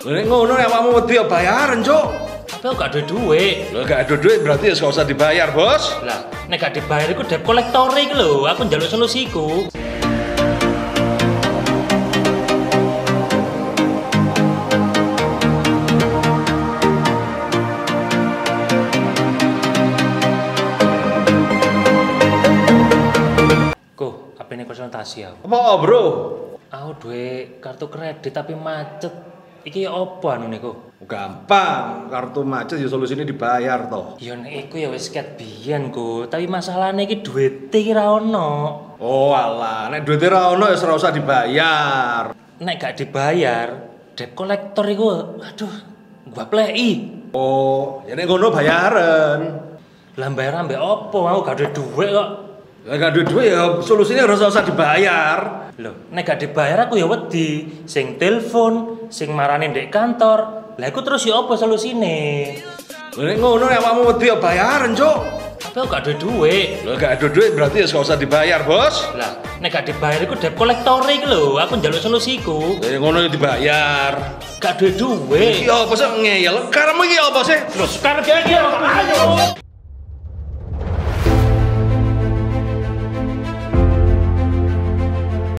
Nek ngono nek awakmu wedi ya bayaran, Cuk. Tapi aku gak ada duit. Lah gak ada duit berarti ya gak usah dibayar, Bos. Lah, nek gak dibayar iku debt collector iki lho, aku njaluk solusiku. HP ini konsultasi aku. Apa, Bro? Aku duwe kartu kredit tapi macet. Iki opo anu niku? Gampang, kartu macet ya solusine dibayar toh. Ya nek iku ya wis ket biyen ku, tapi masalahnya iki duwite iki ra ono. Oh alah, nek duitnya ra ono ya ora usah dibayar. Nek gak dibayar, debt collector iku aduh, gua pleki. Oh, ya nek ngono bayaran. Lah bayar ambek opo? Aku gak ada duit kok. Lah gak ada duit ya solusinya ora usah dibayar. Loh, nek gak dibayar aku ya wedi. Sing telepon, sing marani ndek kantor. Lah iku terus ya apa solusine? Lah nek ngono nek awakmu wedi ya bayaran, Cuk. Tapi aku gak ada duit. Lah gak ada duit berarti ya gak usah dibayar, Bos. Lah, nek gak dibayar iku debt collector iki lho, aku njaluk solusiku. Ya ngono ya dibayar. Gak ada duit. Iki apa sih ngeyel? Karemu iki apa sih? Loh, sekarang dia